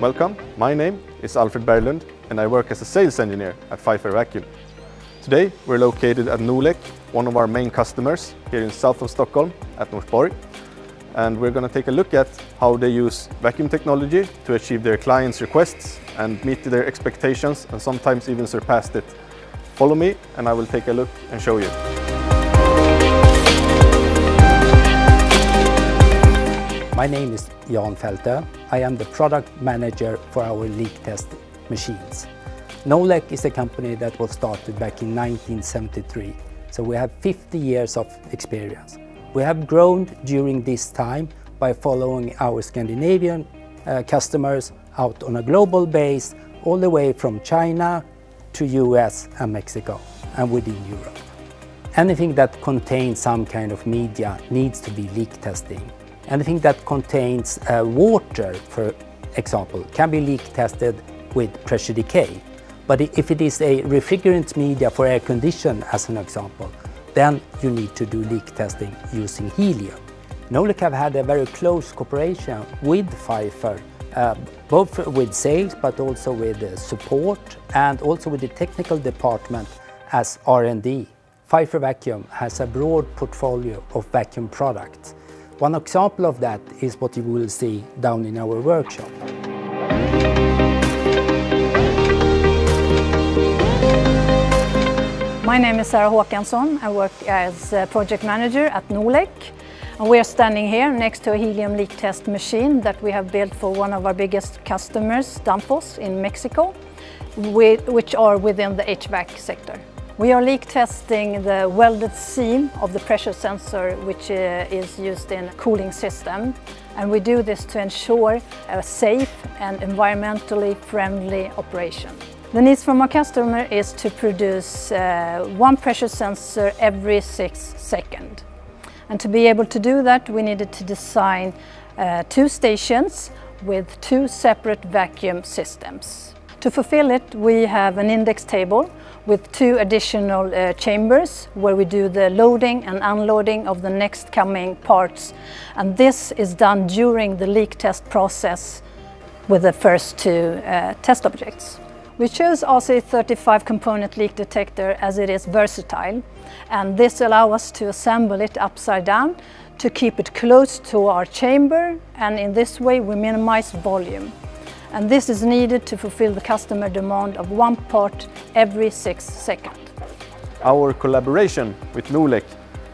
Welcome, my name is Alfred Berglund and I work as a sales engineer at Pfeiffer Vacuum. Today we're located at Nolek, one of our main customers here in south of Stockholm at Norsborg. And we're going to take a look at how they use vacuum technology to achieve their clients' requests and meet their expectations and sometimes even surpass it. Follow me and I will take a look and show you. My name is Jan Feltö. I am the product manager for our leak test machines. Nolek is a company that was started back in 1973, so we have 50 years of experience. We have grown during this time by following our Scandinavian uh, customers out on a global base, all the way from China to US and Mexico and within Europe. Anything that contains some kind of media needs to be leak testing Anything that contains uh, water, for example, can be leak tested with pressure decay. But if it is a refrigerant media for air condition, as an example, then you need to do leak testing using helium. Nolek have had a very close cooperation with Pfeiffer, uh, both with sales but also with uh, support and also with the technical department as R&D. Pfeiffer Vacuum has a broad portfolio of vacuum products one example of that is what you will see down in our workshop. My name is Sarah Håkansson. I work as project manager at Nolek. And we are standing here next to a helium leak test machine that we have built for one of our biggest customers, Danfoss in Mexico, which are within the HVAC sector. We are leak testing the welded seam of the pressure sensor which uh, is used in cooling system and we do this to ensure a safe and environmentally friendly operation. The needs from our customer is to produce uh, one pressure sensor every six seconds. And to be able to do that we needed to design uh, two stations with two separate vacuum systems. To fulfill it we have an index table with two additional uh, chambers where we do the loading and unloading of the next coming parts. And this is done during the leak test process with the first two uh, test objects. We chose RC35 component leak detector as it is versatile and this allows us to assemble it upside down to keep it close to our chamber and in this way we minimize volume and this is needed to fulfill the customer demand of one part every six seconds. Our collaboration with Nolek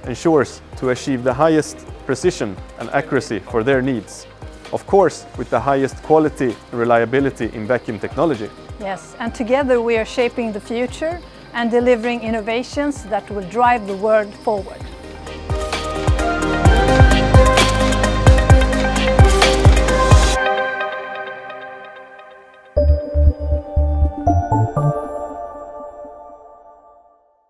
ensures to achieve the highest precision and accuracy for their needs. Of course, with the highest quality and reliability in vacuum technology. Yes, and together we are shaping the future and delivering innovations that will drive the world forward.